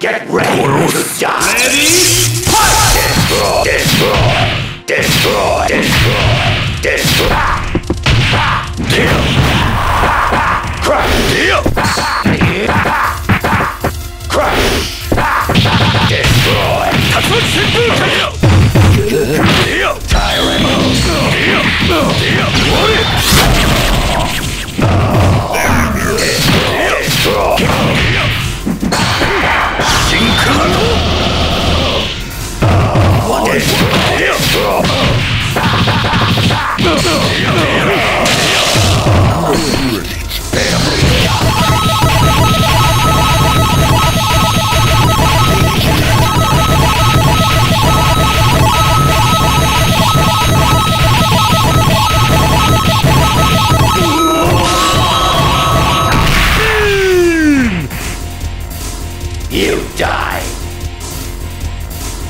Get ready to die! You die!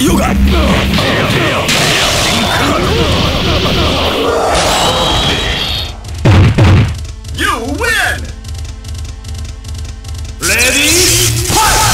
You got. You win! Ready? Fight!